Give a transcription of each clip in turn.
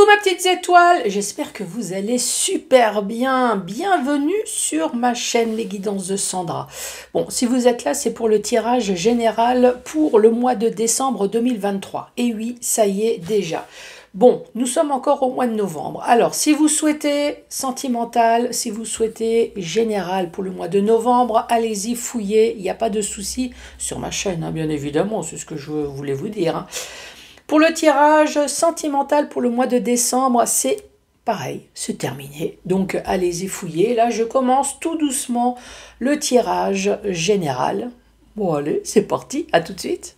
Coucou ma petite étoile, j'espère que vous allez super bien. Bienvenue sur ma chaîne Les Guidances de Sandra. Bon, si vous êtes là, c'est pour le tirage général pour le mois de décembre 2023. Et oui, ça y est déjà. Bon, nous sommes encore au mois de novembre. Alors, si vous souhaitez sentimental, si vous souhaitez général pour le mois de novembre, allez-y, fouillez, il n'y a pas de souci sur ma chaîne, hein, bien évidemment, c'est ce que je voulais vous dire. Hein. Pour le tirage sentimental pour le mois de décembre, c'est pareil, c'est terminé. Donc allez-y fouiller. Là, je commence tout doucement le tirage général. Bon, allez, c'est parti, à tout de suite.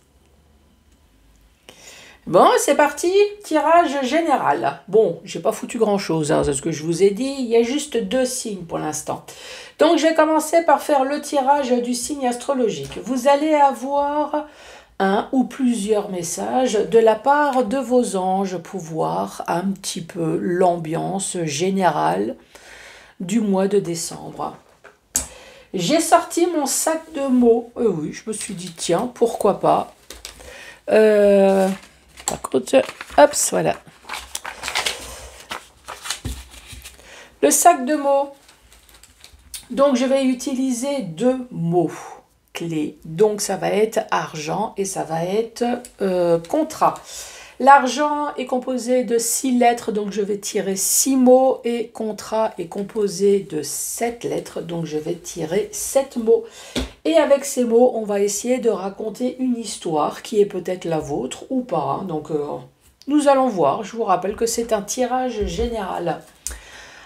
Bon, c'est parti, tirage général. Bon, j'ai pas foutu grand chose, hein, c'est ce que je vous ai dit. Il y a juste deux signes pour l'instant. Donc, je vais commencer par faire le tirage du signe astrologique. Vous allez avoir ou plusieurs messages de la part de vos anges pour voir un petit peu l'ambiance générale du mois de décembre. J'ai sorti mon sac de mots. Euh, oui, je me suis dit, tiens, pourquoi pas. Euh, voilà. Le sac de mots. Donc, je vais utiliser deux mots clé. Donc ça va être argent et ça va être euh, contrat. L'argent est composé de six lettres, donc je vais tirer six mots et contrat est composé de sept lettres, donc je vais tirer sept mots. Et avec ces mots, on va essayer de raconter une histoire qui est peut-être la vôtre ou pas. Hein. Donc euh, nous allons voir. Je vous rappelle que c'est un tirage général.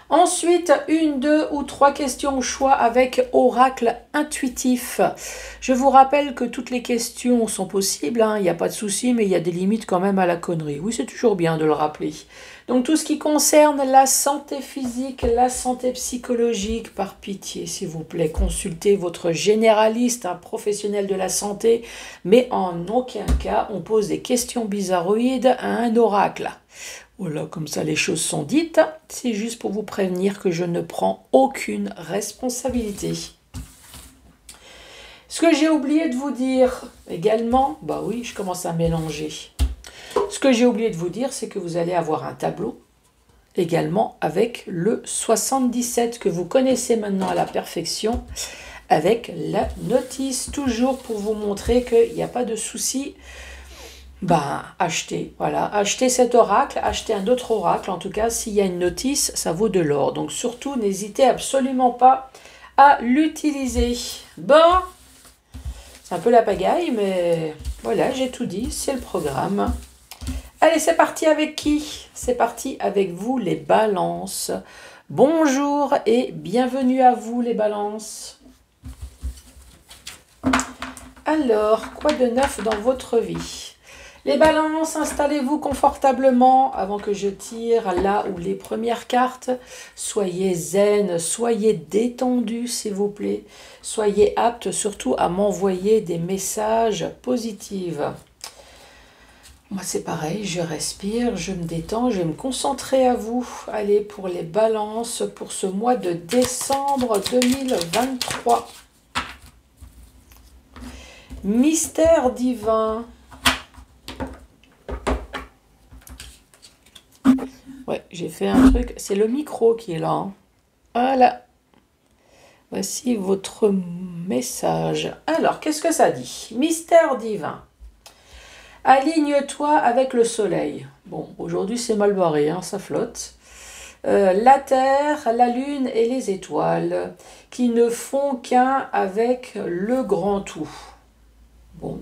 Ensuite, une, deux ou trois questions au choix avec oracle intuitif. Je vous rappelle que toutes les questions sont possibles, hein. il n'y a pas de souci, mais il y a des limites quand même à la connerie. Oui, c'est toujours bien de le rappeler. Donc tout ce qui concerne la santé physique, la santé psychologique, par pitié, s'il vous plaît, consultez votre généraliste, un professionnel de la santé, mais en aucun cas on pose des questions bizarroïdes à un oracle. Voilà, comme ça les choses sont dites. C'est juste pour vous prévenir que je ne prends aucune responsabilité. Ce que j'ai oublié de vous dire également, bah oui, je commence à mélanger. Ce que j'ai oublié de vous dire, c'est que vous allez avoir un tableau également avec le 77 que vous connaissez maintenant à la perfection avec la notice, toujours pour vous montrer qu'il n'y a pas de souci ben, achetez, voilà, achetez cet oracle, achetez un autre oracle. En tout cas, s'il y a une notice, ça vaut de l'or. Donc surtout, n'hésitez absolument pas à l'utiliser. Bon, c'est un peu la pagaille, mais voilà, j'ai tout dit, c'est le programme. Allez, c'est parti avec qui? C'est parti avec vous, les balances. Bonjour et bienvenue à vous, les balances. Alors, quoi de neuf dans votre vie? Les balances, installez-vous confortablement avant que je tire là où les premières cartes. Soyez zen, soyez détendu s'il vous plaît. Soyez apte surtout à m'envoyer des messages positifs. Moi c'est pareil, je respire, je me détends, je vais me concentrer à vous. Allez pour les balances pour ce mois de décembre 2023. Mystère divin. Ouais, j'ai fait un truc. C'est le micro qui est là. Hein. Voilà. Voici votre message. Alors, qu'est-ce que ça dit? Mystère divin. Aligne-toi avec le soleil. Bon, aujourd'hui c'est mal barré, hein, ça flotte. Euh, la terre, la lune et les étoiles, qui ne font qu'un avec le grand tout. Bon,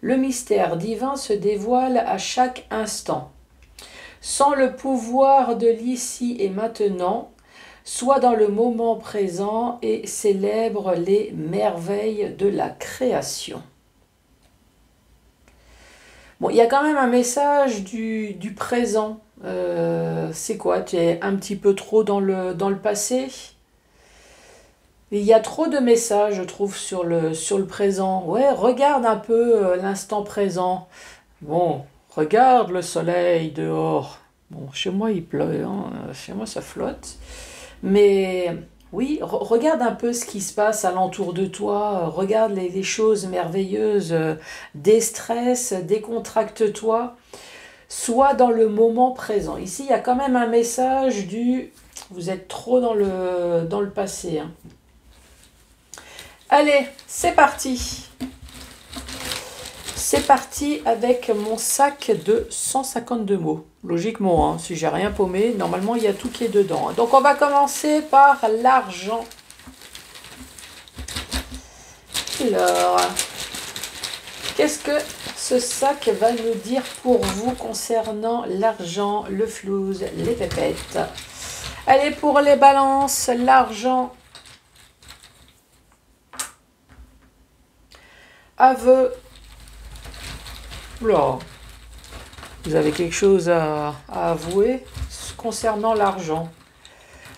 le mystère divin se dévoile à chaque instant sans le pouvoir de l'ici et maintenant, soit dans le moment présent et célèbre les merveilles de la création. Bon, il y a quand même un message du, du présent. Euh, c'est quoi? Tu es un petit peu trop dans le, dans le passé? Il y a trop de messages, je trouve, sur le, sur le présent. Ouais, regarde un peu euh, l'instant présent. Bon, Regarde le soleil dehors. Bon, chez moi il pleut, hein. chez moi ça flotte. Mais oui, regarde un peu ce qui se passe alentour de toi, regarde les, choses merveilleuses, déstresse, décontracte-toi. soit dans le moment présent. Ici, il y a quand même un message du vous êtes trop dans le, dans le passé. Hein. Allez, c'est parti. C'est parti avec mon sac de 152 mots. Logiquement, hein, si j'ai rien paumé, normalement il y a tout qui est dedans. Donc on va commencer par l'argent. Alors, qu'est-ce que ce sac va nous dire pour vous concernant l'argent, le flouze, les pépettes? Allez, pour les balances, l'argent. Aveu. Oula. Vous avez quelque chose à, avouer concernant l'argent.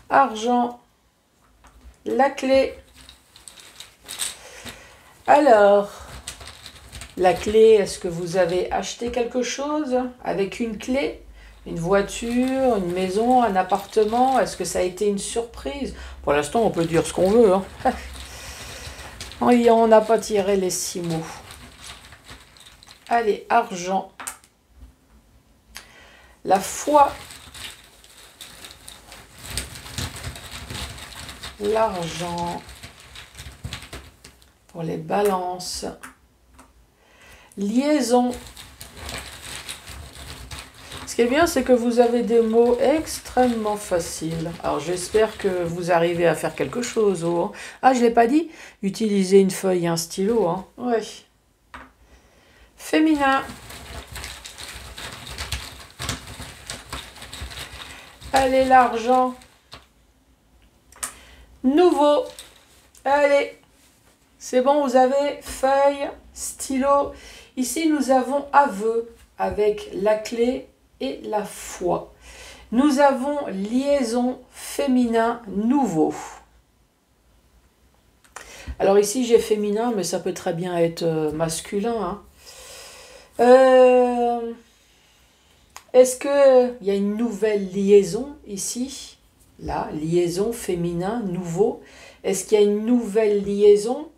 Argent. La clé. Alors, la clé, est-ce que vous avez acheté quelque chose avec une clé? Une voiture, une maison, un appartement? Est-ce que ça a été une surprise? Pour l'instant, on peut dire ce qu'on veut. Hein. on n'a pas tiré les six mots. Allez, argent. La foi. L'argent. Pour les balances. Liaison. Ce qui est bien, c'est que vous avez des mots extrêmement faciles. Alors j'espère que vous arrivez à faire quelque chose. Ah, je ne l'ai pas dit Utilisez une feuille et un stylo. Hein. Féminin. Allez, l'argent. Nouveau. Allez. C'est bon, vous avez feuille, stylo. Ici, nous avons aveu avec la clé et la foi. Nous avons liaison féminin nouveau. Alors ici j'ai féminin, mais ça peut très bien être euh, masculin. Hein. Euh, est-ce qu'il y a une nouvelle liaison ici? Là, liaison féminin nouveau. Est-ce qu'il y a une nouvelle liaison?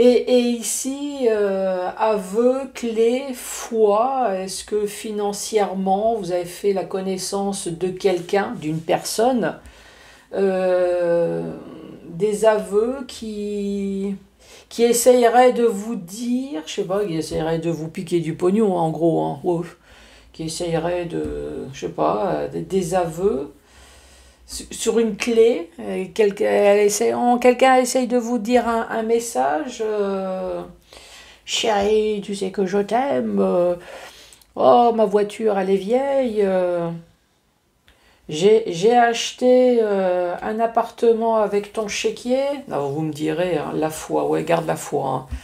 Et, ici, euh, aveu, clé, foi, est-ce que financièrement, vous avez fait la connaissance de quelqu'un, d'une personne, euh, des aveux qui, qui essayeraient de vous dire, je sais pas, qui essayeraient de vous piquer du pognon, en gros, hein, qui essayeraient de, je sais pas, des aveux sur une clé. Euh, quelqu'un essaye, de vous dire un, message. Euh, Chérie, tu sais que je t'aime. Euh, oh, ma voiture, elle est vieille. J'ai acheté un appartement avec ton chéquier. Vous me direz, hein, la foi, ouais, garde la foi. Hein.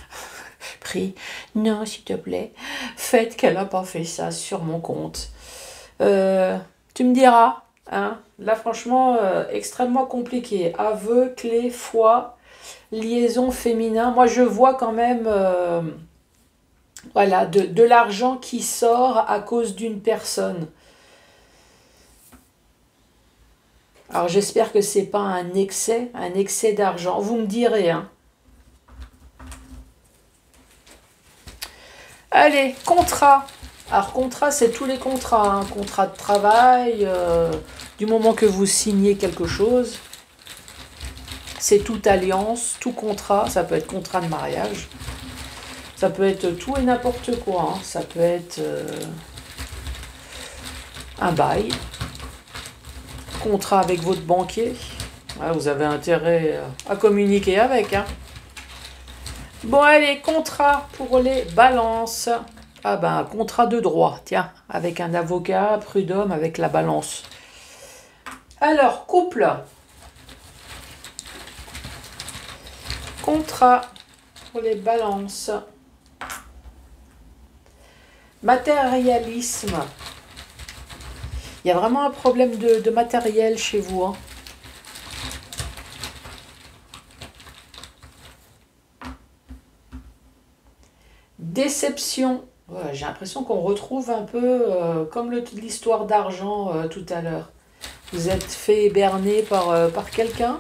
Non, s'il te plaît, faites qu'elle n'a pas fait ça sur mon compte. tu me diras, Hein. Là, franchement, euh, extrêmement compliqué. Aveu, clé, foi, liaison féminin. Moi, je vois quand même euh, voilà, de, l'argent qui sort à cause d'une personne. Alors, j'espère que c'est pas un excès, un excès d'argent. Vous me direz, hein. Allez, contrat. Alors contrat, c'est tous les contrats. Hein. Contrat de travail, euh, du moment que vous signez quelque chose, c'est toute alliance, tout contrat. Ça peut être contrat de mariage. Ça peut être tout et n'importe quoi. Hein. Ça peut être euh, un bail. Contrat avec votre banquier. vous avez intérêt à communiquer avec. Hein. Bon, allez, contrat pour les balances. Ah ben, contrat de droit, tiens, avec un avocat, prud'homme, avec la balance. Alors, couple. Contrat pour les balances. Matérialisme. Il y a vraiment un problème de, matériel chez vous. Hein. Déception. J'ai l'impression qu'on retrouve un peu euh, comme l'histoire d'argent euh, tout à l'heure. Vous êtes fait berner par, euh, par quelqu'un.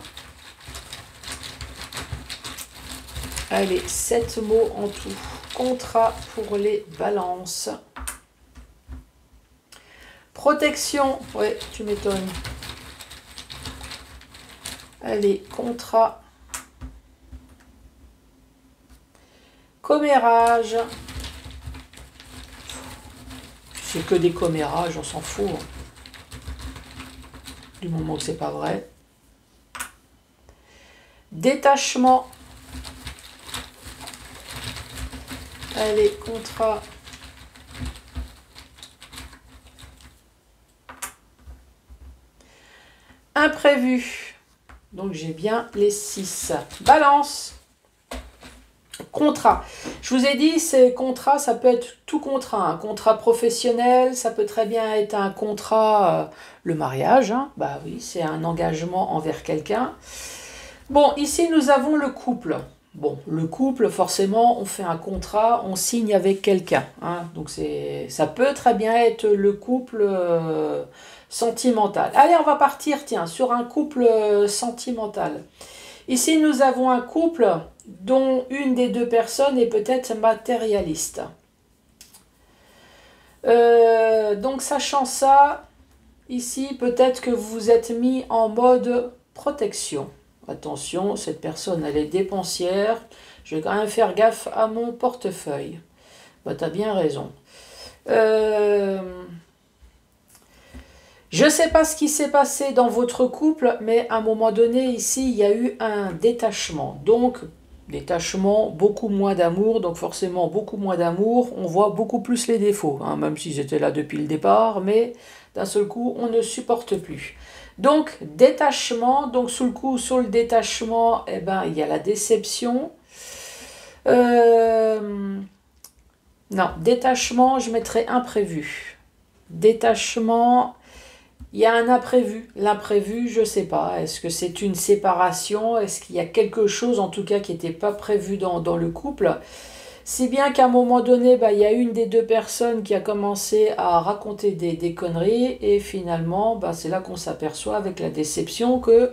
Allez, sept mots en tout. Contrat pour les balances. Protection, ouais, tu m'étonnes. Allez, contrat. Commérage. C'est que des commérages, on s'en fout. Hein. Du moment que c'est pas vrai. Détachement. Allez, contrat. Imprévu. Donc j'ai bien les 6. Balance. Contrat. Je vous ai dit, ces contrats, ça peut être tout contrat. Un contrat professionnel, ça peut très bien être un contrat, euh, le mariage. Hein. Bah oui, c'est un engagement envers quelqu'un. Bon, ici nous avons le couple. Bon, le couple, forcément, on fait un contrat, on signe avec quelqu'un. Hein. Donc c'est, ça peut très bien être le couple euh, sentimental. Allez, on va partir, tiens, sur un couple euh, sentimental. Ici, nous avons un couple dont une des deux personnes est peut-être matérialiste. Euh, donc, sachant ça, ici, peut-être que vous vous êtes mis en mode protection. Attention, cette personne, elle est dépensière. Je vais quand même faire gaffe à mon portefeuille. Bah, tu as bien raison. Euh, je ne sais pas ce qui s'est passé dans votre couple, mais à un moment donné, ici, il y a eu un détachement. Donc, détachement, beaucoup moins d'amour, donc forcément beaucoup moins d'amour, on voit beaucoup plus les défauts, hein, même s'ils étaient là depuis le départ, mais d'un seul coup, on ne supporte plus. Donc, détachement, donc sous le coup, sur le détachement, eh ben, il y a la déception. Euh, non, détachement, je mettrais imprévu. Détachement, il y a un imprévu. L'imprévu, je ne sais pas. Est-ce que c'est une séparation? Est-ce qu'il y a quelque chose, en tout cas, qui n'était pas prévu dans, le couple? Si bien qu'à un moment donné, bah, il y a une des deux personnes qui a commencé à raconter des, conneries. Et finalement, bah, c'est là qu'on s'aperçoit avec la déception que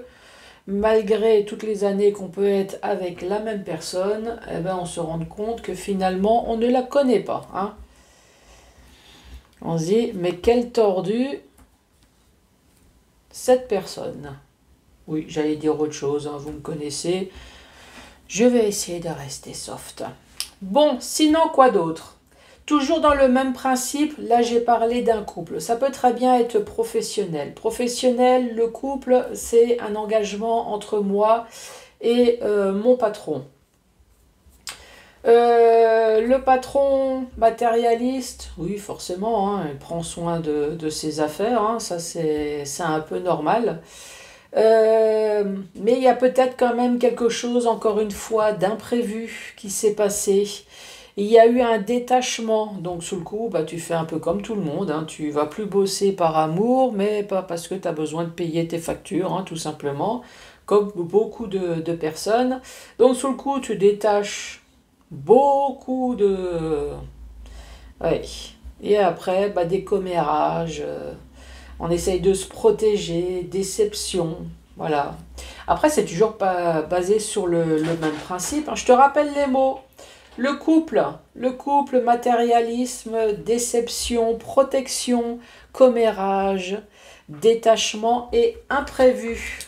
malgré toutes les années qu'on peut être avec la même personne, eh ben, on se rend compte que finalement, on ne la connaît pas. Hein. On se dit, mais quel tordu cette personne. Oui, j'allais dire autre chose, hein, vous me connaissez. Je vais essayer de rester soft. Bon, sinon quoi d'autre? Toujours dans le même principe, là j'ai parlé d'un couple. Ça peut très bien être professionnel. Professionnel, le couple, c'est un engagement entre moi et euh, mon patron. Euh, le patron matérialiste, oui, forcément, hein, il prend soin de, ses affaires, hein, ça c'est un peu normal. Euh, mais il y a peut-être quand même quelque chose, encore une fois, d'imprévu qui s'est passé. Il y a eu un détachement, donc sous le coup, bah, tu fais un peu comme tout le monde, hein, tu vas plus bosser par amour, mais pas parce que tu as besoin de payer tes factures, tout simplement, comme beaucoup de, de personnes. Donc sous le coup, tu détaches beaucoup de... Oui. Et après, bah, des commérages. Euh, on essaye de se protéger, déception. Voilà. Après, c'est toujours basé sur le, même principe. Hein. Je te rappelle les mots. Le couple, le couple, matérialisme, déception, protection, commérage, détachement et imprévu.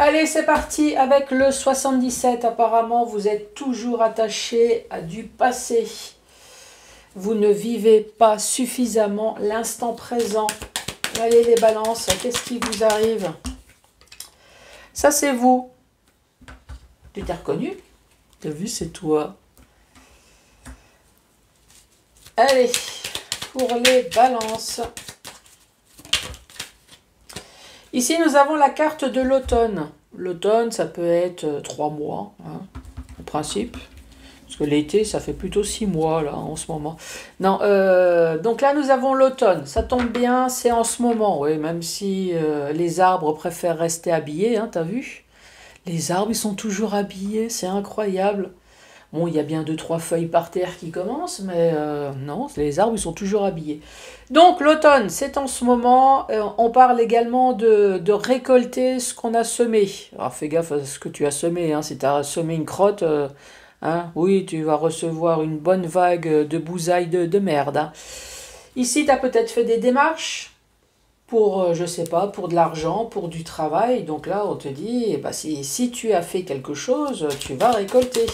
Allez, c'est parti avec le 77. Apparemment, vous êtes toujours attaché à du passé. Vous ne vivez pas suffisamment l'instant présent. Allez, les balances, qu'est-ce qui vous arrive? Ça, c'est vous. Tu t'es reconnu? T'as vu, c'est toi. Allez, pour les balances. Ici, nous avons la carte de l'automne. L'automne, ça peut être euh, trois mois, hein, en principe. Parce que l'été, ça fait plutôt six mois, là, en ce moment. Non, euh, donc là, nous avons l'automne. Ça tombe bien, c'est en ce moment, oui, même si euh, les arbres préfèrent rester habillés, hein, t'as vu? Les arbres, ils sont toujours habillés, c'est incroyable. Bon, il y a bien deux, trois feuilles par terre qui commencent, mais euh, non, les arbres, ils sont toujours habillés. Donc, l'automne, c'est en ce moment. Euh, on parle également de, récolter ce qu'on a semé. Alors, fais gaffe à ce que tu as semé. Hein. Si tu as semé une crotte, euh, Hein. Oui, tu vas recevoir une bonne vague de bousailles de, de merde. Hein. Ici, tu as peut-être fait des démarches pour, je sais pas, pour de l'argent, pour du travail. Donc là, on te dit, ben, si, si tu as fait quelque chose, tu vas récolter.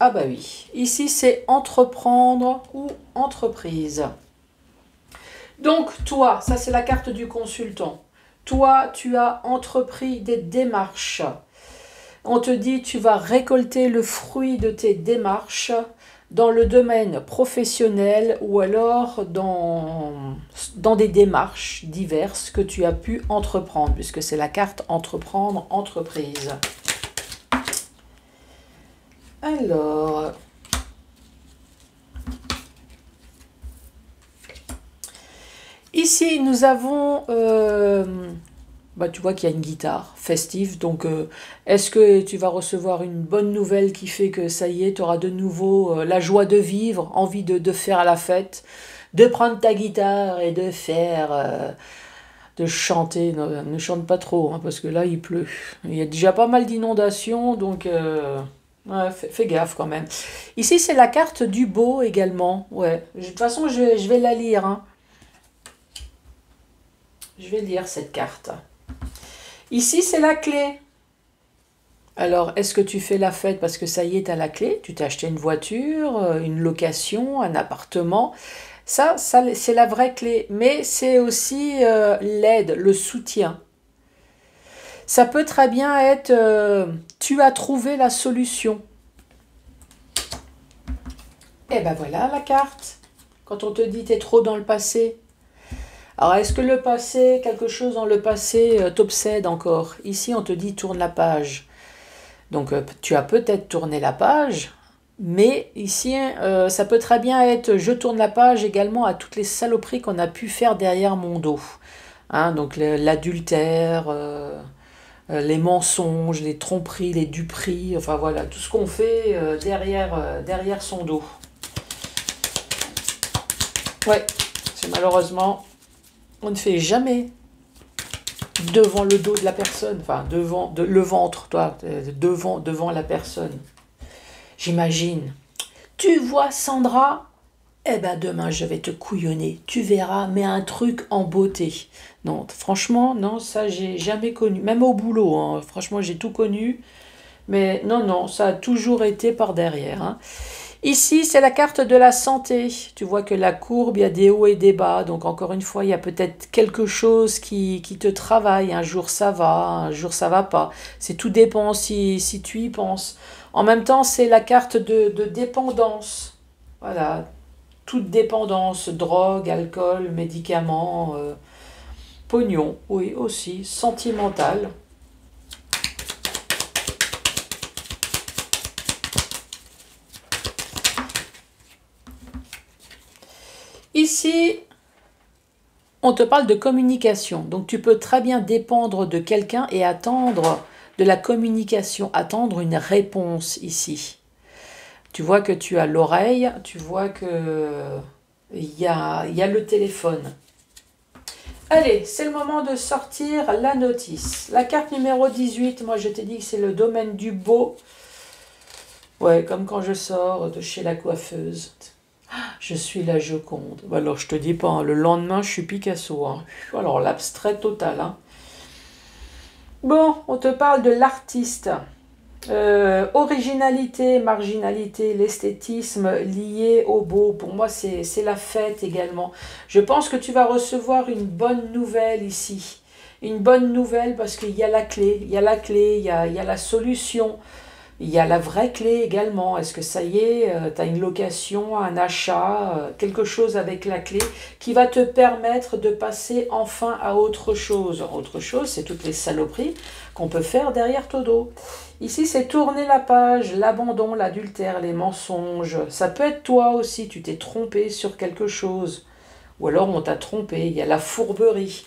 Ah bah oui. Ici, c'est entreprendre ou entreprise. Donc, toi, ça c'est la carte du consultant. Toi, tu as entrepris des démarches. On te dit, tu vas récolter le fruit de tes démarches dans le domaine professionnel ou alors dans, dans des démarches diverses que tu as pu entreprendre, puisque c'est la carte entreprendre, entreprise. Alors, ici nous avons, euh, bah, tu vois qu'il y a une guitare festive, donc euh, est-ce que tu vas recevoir une bonne nouvelle qui fait que ça y est, tu auras de nouveau euh, la joie de vivre, envie de, de, faire la fête, de prendre ta guitare et de faire de chanter. Ne, chante pas trop, hein, parce que là, il pleut. Il y a déjà pas mal d'inondations, donc Fais, gaffe quand même. Ici, c'est la carte du beau également. Ouais. De toute façon, je, vais la lire. Hein. Je vais lire cette carte. Ici, c'est la clé. Alors, est-ce que tu fais la fête parce que ça y est, as la clé? Tu t'es acheté une voiture, euh, une location, un appartement Ça, ça c'est la vraie clé. Mais c'est aussi euh, l'aide, le soutien. Ça peut très bien être euh, tu as trouvé la solution. Et eh ben voilà la carte. Quand on te dit tu es trop dans le passé. Alors est-ce que le passé, quelque chose dans le passé euh, t'obsède encore? Ici on te dit tourne la page. Donc euh, tu as peut-être tourné la page, mais ici ça peut très bien être je tourne la page également à toutes les saloperies qu'on a pu faire derrière mon dos. Hein, donc l'adultère les mensonges, les tromperies, les duperies, enfin voilà, tout ce qu'on fait euh, derrière, euh, derrière son dos. Ouais, c'est malheureusement, on ne fait jamais devant le dos de la personne, enfin devant le ventre, toi, devant, devant la personne. J'imagine. Tu vois Sandra eh ben demain je vais te couillonner, tu verras, mais un truc en beauté. Non, franchement, non, ça j'ai jamais connu, même au boulot, hein. franchement j'ai tout connu, mais non, non, ça a toujours été par derrière. Hein. Ici, c'est la carte de la santé. Tu vois que la courbe, il y a des hauts et des bas. Donc, encore une fois, il y a peut-être quelque chose qui, qui, te travaille. Un jour, ça va, un jour, ça va pas. C'est tout dépend si, si tu y penses. En même temps, c'est la carte de, de dépendance. Voilà, toute dépendance, drogue, alcool, médicaments, euh, pognon, oui aussi, sentimental. Ici, on te parle de communication. Donc tu peux très bien dépendre de quelqu'un et attendre de la communication, attendre une réponse ici. Tu vois que tu as l'oreille, tu vois que il y a, le téléphone. Allez, c'est le moment de sortir la notice. La carte numéro 18, moi je t'ai dit que c'est le domaine du beau. Ouais, comme quand je sors de chez la coiffeuse. Je suis la Joconde. Bah, alors je te dis pas, hein, le lendemain je suis Picasso. Hein. Alors l'abstrait total. Hein. Bon, on te parle de l'artiste. Euh, originalité, marginalité, l'esthétisme lié au beau, pour moi c'est la fête également. Je pense que tu vas recevoir une bonne nouvelle ici. Une bonne nouvelle parce qu'il y a la clé, il y a la clé, il il y a la solution. Il y a la vraie clé également. Est-ce que ça y est, euh, tu as une location, un achat, euh, quelque chose avec la clé qui va te permettre de passer enfin à autre chose? Autre chose, c'est toutes les saloperies qu'on peut faire derrière ton dos. Ici, c'est tourner la page, l'abandon, l'adultère, les mensonges. Ça peut être toi aussi, tu t'es trompé sur quelque chose. Ou alors on t'a trompé, il y a la fourberie.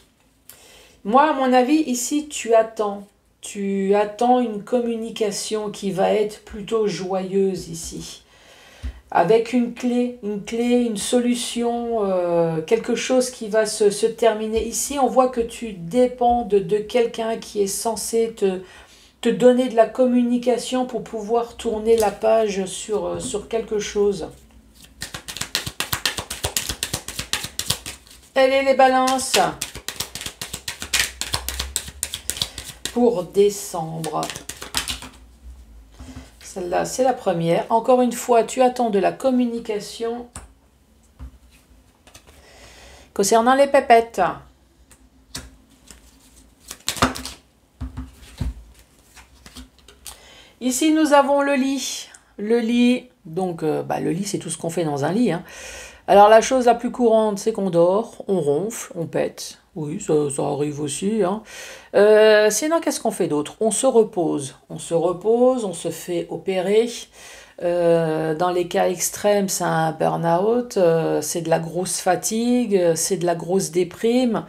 Moi, à mon avis, ici, tu attends tu attends une communication qui va être plutôt joyeuse ici. Avec une clé, une clé, une solution, euh, quelque chose qui va se, terminer. Ici, on voit que tu dépends de, quelqu'un qui est censé te, donner de la communication pour pouvoir tourner la page sur, euh, sur quelque chose. Elle les balances pour décembre. Celle-là, c'est la première. Encore une fois, tu attends de la communication concernant les pépettes. Ici, nous avons le lit. Le lit, donc euh, bah, le lit, c'est tout ce qu'on fait dans un lit. Hein. Alors la chose la plus courante, c'est qu'on dort, on ronfle, on pète. Oui, ça, arrive aussi. Hein. Euh, sinon, qu'est-ce qu'on fait d'autre? On se repose. On se repose, on se fait opérer. Euh, dans les cas extrêmes, c'est un burn-out, c'est de la grosse fatigue, c'est de la grosse déprime.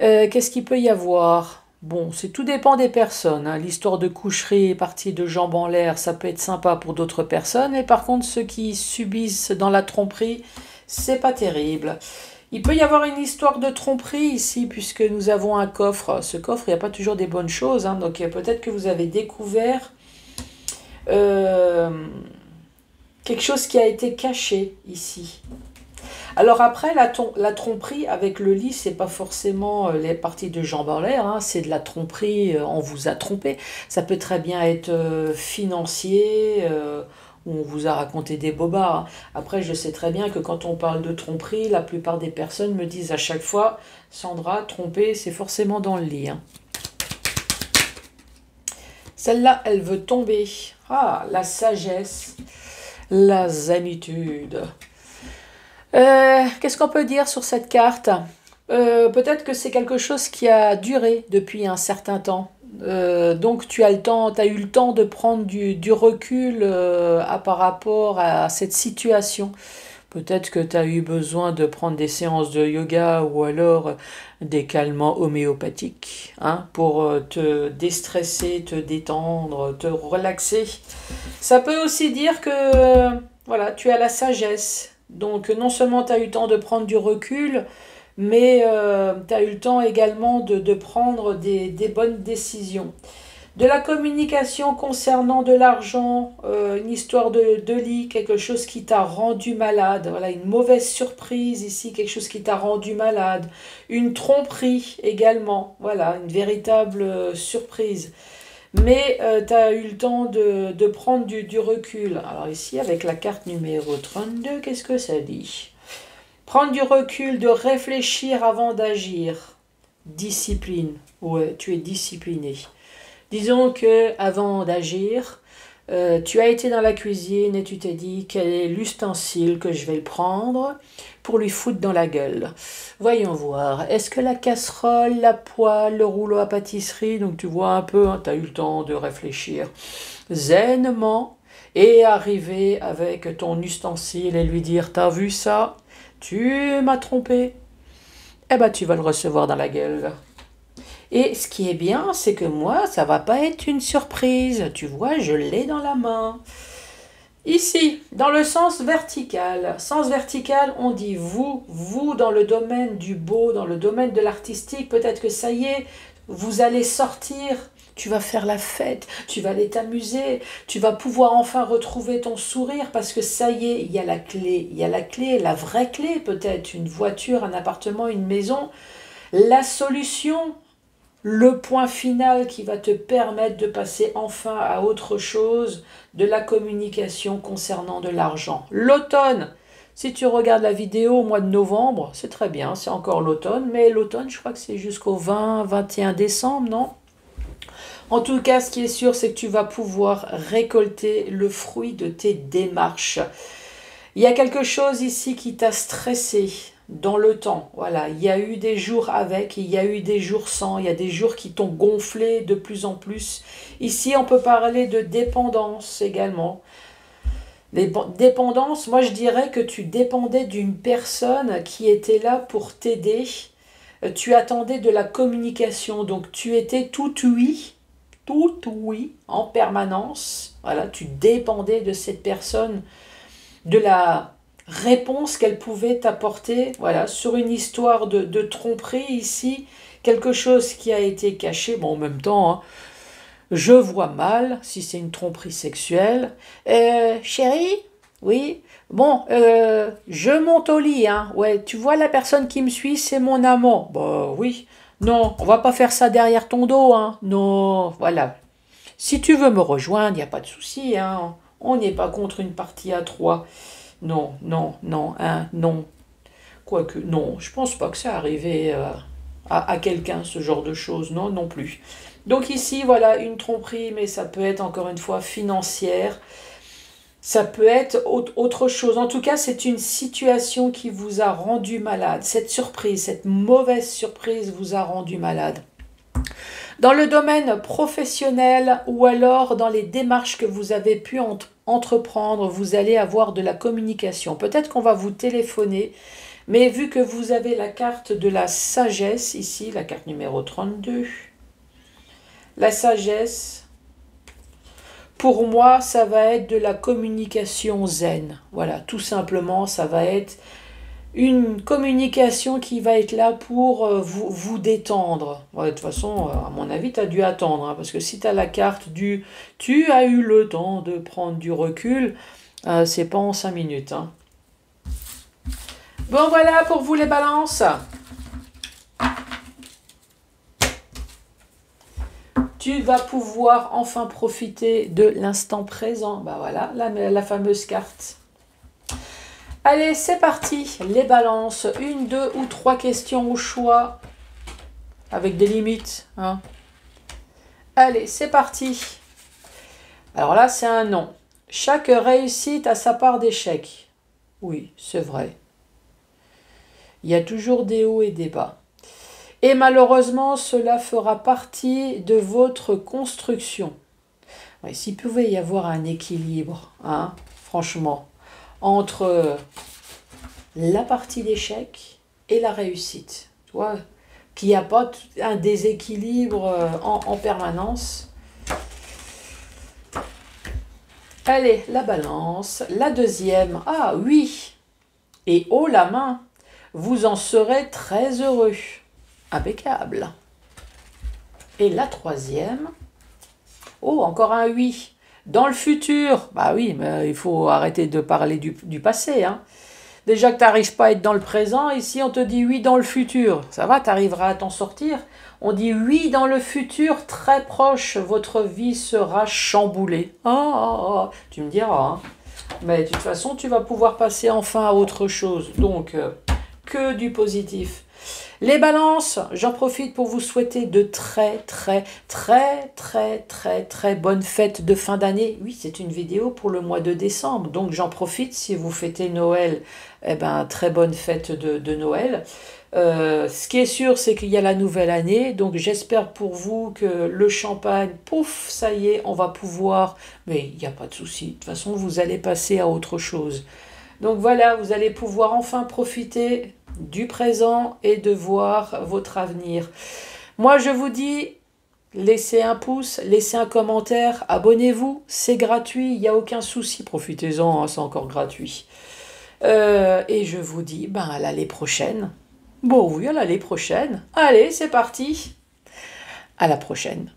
qu'est-ce qu'il peut y avoir? Bon, c'est tout dépend des personnes. Hein. L'histoire de coucherie, partie de jambes en l'air, ça peut être sympa pour d'autres personnes. Et par contre, ceux qui subissent dans la tromperie, c'est pas terrible. Il peut y avoir une histoire de tromperie ici, puisque nous avons un coffre. Ce coffre, il n'y a pas toujours des bonnes choses. Hein. donc peut-être que vous avez découvert euh, quelque chose qui a été caché ici. Alors après, la, tromperie avec le lit, c'est pas forcément euh, les parties de jambes en l'air, hein. c'est de la tromperie, euh, on vous a trompé. Ça peut très bien être euh, financier, on vous a raconté des bobards. Après, je sais très bien que quand on parle de tromperie, la plupart des personnes me disent à chaque fois, Sandra, tromper, c'est forcément dans le lit. Hein. Celle-là, elle veut tomber. Ah, la sagesse, la zamitude. Euh, qu'est-ce qu'on peut dire sur cette carte? Euh, Peut-être que c'est quelque chose qui a duré depuis un certain temps. Euh, donc tu as le temps, eu le temps de prendre du, recul à, par rapport à cette situation. Peut-être que tu as eu besoin de prendre des séances de yoga ou alors des calmants homéopathiques hein, pour te déstresser, te détendre, te relaxer. Ça peut aussi dire que voilà, tu as la sagesse, donc non seulement tu as eu le temps de prendre du recul, mais euh, tu as eu le temps également de, prendre des, bonnes décisions. De la communication concernant de l'argent, euh, une histoire de, de, lit, quelque chose qui t'a rendu malade, voilà, une mauvaise surprise ici, quelque chose qui t'a rendu malade, une tromperie également, voilà, une véritable euh, surprise. Mais tu as eu le temps de, prendre du, recul. Alors ici, avec la carte numéro 32, qu'est-ce que ça dit? Prendre du recul, de réfléchir avant d'agir. Discipline. Ouais, tu es discipliné. Disons que avant d'agir, euh, tu as été dans la cuisine et tu t'es dit quel est l'ustensile que je vais prendre pour lui foutre dans la gueule? Voyons voir. Est-ce que la casserole, la poêle, le rouleau à pâtisserie, donc tu vois un peu, hein, tu as eu le temps de réfléchir zenement et arriver avec ton ustensile et lui dire T'as vu ça? Tu m'as trompé. Eh ben, tu vas le recevoir dans la gueule. Et ce qui est bien, c'est que moi, ça va pas être une surprise. Tu vois, je l'ai dans la main. Ici, dans le sens vertical, sens vertical, on dit vous, vous dans le domaine du beau, dans le domaine de l'artistique, peut-être que ça y est, vous allez sortir, tu vas faire la fête, tu vas aller t'amuser, tu vas pouvoir enfin retrouver ton sourire parce que ça y est, il y a la clé, il y a la clé, la vraie clé peut-être, une voiture, un appartement, une maison, la solution le point final qui va te permettre de passer enfin à autre chose, de la communication concernant de l'argent. L'automne, si tu regardes la vidéo au mois de novembre, c'est très bien, c'est encore l'automne, mais l'automne, je crois que c'est jusqu'au 20-21 décembre, non? En tout cas, ce qui est sûr, c'est que tu vas pouvoir récolter le fruit de tes démarches. Il y a quelque chose ici qui t'a stressé, dans le temps. Voilà, il y a eu des jours avec, il y a eu des jours sans, il y a des jours qui t'ont gonflé de plus en plus. Ici, on peut parler de dépendance également. Dépendance, moi je dirais que tu dépendais d'une personne qui était là pour t'aider. Euh, tu attendais de la communication, donc tu étais tout oui, tout oui en permanence. Voilà, tu dépendais de cette personne, de la réponse qu'elle pouvait apporter voilà, sur une histoire de, tromperie ici, quelque chose qui a été caché. Bon, en même temps, hein, Je vois mal si c'est une tromperie sexuelle. Euh, chérie Oui Bon, euh, je monte au lit, hein. Ouais, tu vois la personne qui me suit, c'est mon amant. Bah oui. Non, on va pas faire ça derrière ton dos, hein. Non, voilà. Si tu veux me rejoindre, il n'y a pas de souci, hein. On n'est pas contre une partie à trois. Non, non, non, hein, non. Quoique, non, je pense pas que ça arrivé euh, à, à quelqu'un, ce genre de choses. Non, non plus. Donc ici, voilà, une tromperie, mais ça peut être encore une fois financière. Ça peut être autre chose. En tout cas, c'est une situation qui vous a rendu malade. Cette surprise, cette mauvaise surprise vous a rendu malade. Dans le domaine professionnel ou alors dans les démarches que vous avez pu entreprendre, vous allez avoir de la communication. Peut-être qu'on va vous téléphoner, mais vu que vous avez la carte de la sagesse ici, la carte numéro 32, la sagesse, pour moi, ça va être de la communication zen. Voilà, tout simplement, ça va être une communication qui va être là pour euh, vous, détendre. de toute façon, euh, à mon avis, tu as dû attendre. Hein, parce que si tu as la carte du tu as eu le temps de prendre du recul, euh, c'est pas en 5 minutes. Hein. Bon, voilà pour vous les balances. Tu vas pouvoir enfin profiter de l'instant présent. Bah voilà, la, fameuse carte. Allez, c'est parti. Les balances. Une, deux ou trois questions au choix. Avec des limites. Hein. Allez, c'est parti. Alors là, c'est un non. Chaque réussite a sa part d'échec. Oui, c'est vrai. Il y a toujours des hauts et des bas. Et malheureusement, cela fera partie de votre construction. S'il pouvait y avoir un équilibre, hein, franchement, entre la partie d'échec et la réussite, tu vois, qu'il n'y a pas un déséquilibre euh, en permanence. Allez, la balance. La deuxième, ah oui. Et haut la main, vous en serez très heureux impeccable. Et la troisième, oh, encore un oui. Dans le futur, bah oui, mais il faut arrêter de parler du, passé. Hein. Déjà que tu n'arrives pas à être dans le présent, ici on te dit oui dans le futur. Ça va, tu arriveras à t'en sortir. On dit oui dans le futur, très proche, votre vie sera chamboulée. Oh, oh, oh. tu me diras. Hein. Mais de toute façon, tu vas pouvoir passer enfin à autre chose. Donc, euh, que du positif. Les balances, j'en profite pour vous souhaiter de très très très très très très bonnes fêtes de fin d'année. Oui, c'est une vidéo pour le mois de décembre, donc j'en profite si vous fêtez Noël, eh ben très bonne fête de, Noël. Euh, ce qui est sûr, c'est qu'il y a la nouvelle année, donc j'espère pour vous que le champagne, pouf, ça y est, on va pouvoir, mais il n'y a pas de souci, de toute façon, vous allez passer à autre chose. Donc voilà, vous allez pouvoir enfin profiter du présent et de voir votre avenir. Moi, je vous dis, laissez un pouce, laissez un commentaire, abonnez-vous, c'est gratuit, il n'y a aucun souci, profitez-en, hein, c'est encore gratuit. Euh, et je vous dis, ben, à l'année prochaine. Bon, oui, à l'année prochaine. Allez, c'est parti. À la prochaine.